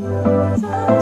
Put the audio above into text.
time.